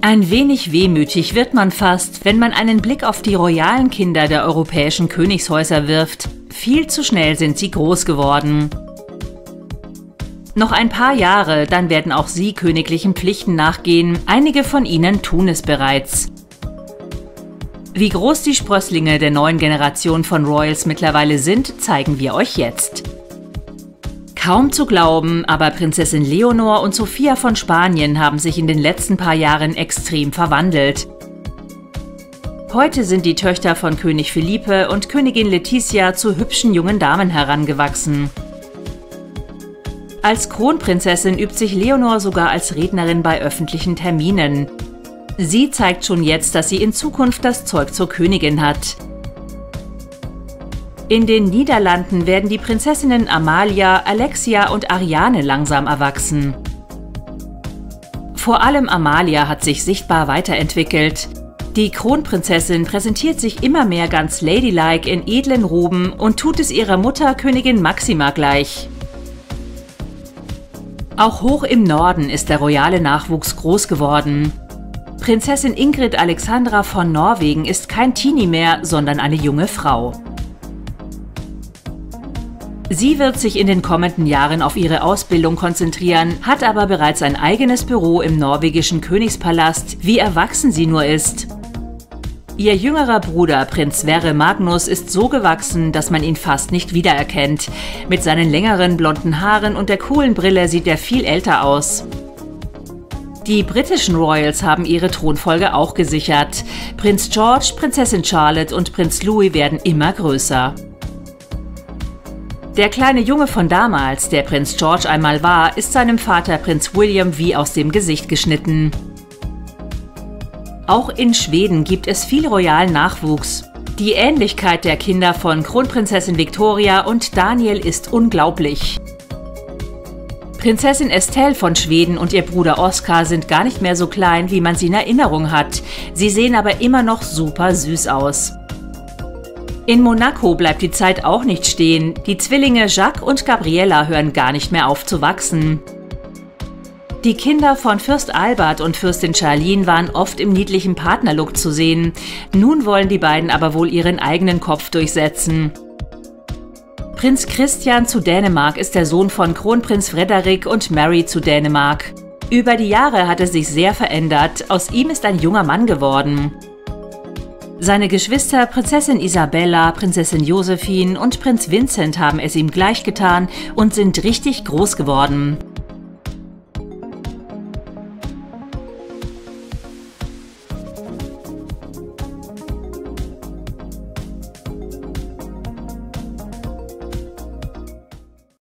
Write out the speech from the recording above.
Ein wenig wehmütig wird man fast, wenn man einen Blick auf die royalen Kinder der europäischen Königshäuser wirft. Viel zu schnell sind sie groß geworden. Noch ein paar Jahre, dann werden auch sie königlichen Pflichten nachgehen. Einige von ihnen tun es bereits. Wie groß die Sprösslinge der neuen Generation von Royals mittlerweile sind, zeigen wir euch jetzt. Kaum zu glauben, aber Prinzessin Leonor und Sophia von Spanien haben sich in den letzten paar Jahren extrem verwandelt. Heute sind die Töchter von König Philippe und Königin Letizia zu hübschen jungen Damen herangewachsen. Als Kronprinzessin übt sich Leonor sogar als Rednerin bei öffentlichen Terminen. Sie zeigt schon jetzt, dass sie in Zukunft das Zeug zur Königin hat. In den Niederlanden werden die Prinzessinnen Amalia, Alexia und Ariane langsam erwachsen. Vor allem Amalia hat sich sichtbar weiterentwickelt. Die Kronprinzessin präsentiert sich immer mehr ganz ladylike in edlen Roben und tut es ihrer Mutter Königin Maxima gleich. Auch hoch im Norden ist der royale Nachwuchs groß geworden. Prinzessin Ingrid Alexandra von Norwegen ist kein Teenie mehr, sondern eine junge Frau. Sie wird sich in den kommenden Jahren auf ihre Ausbildung konzentrieren, hat aber bereits ein eigenes Büro im norwegischen Königspalast, wie erwachsen sie nur ist. Ihr jüngerer Bruder Prinz Sverre Magnus ist so gewachsen, dass man ihn fast nicht wiedererkennt. Mit seinen längeren blonden Haaren und der coolen Brille sieht er viel älter aus. Die britischen Royals haben ihre Thronfolge auch gesichert. Prinz George, Prinzessin Charlotte und Prinz Louis werden immer größer. Der kleine Junge von damals, der Prinz George einmal war, ist seinem Vater Prinz William wie aus dem Gesicht geschnitten. Auch in Schweden gibt es viel royalen Nachwuchs. Die Ähnlichkeit der Kinder von Kronprinzessin Victoria und Daniel ist unglaublich. Prinzessin Estelle von Schweden und ihr Bruder Oskar sind gar nicht mehr so klein, wie man sie in Erinnerung hat. Sie sehen aber immer noch super süß aus. In Monaco bleibt die Zeit auch nicht stehen. Die Zwillinge Jacques und Gabriella hören gar nicht mehr auf zu wachsen. Die Kinder von Fürst Albert und Fürstin Charlene waren oft im niedlichen Partnerlook zu sehen. Nun wollen die beiden aber wohl ihren eigenen Kopf durchsetzen. Prinz Christian zu Dänemark ist der Sohn von Kronprinz Frederik und Mary zu Dänemark. Über die Jahre hat er sich sehr verändert. Aus ihm ist ein junger Mann geworden. Seine Geschwister Prinzessin Isabella, Prinzessin Josephine und Prinz Vincent haben es ihm gleich getan und sind richtig groß geworden.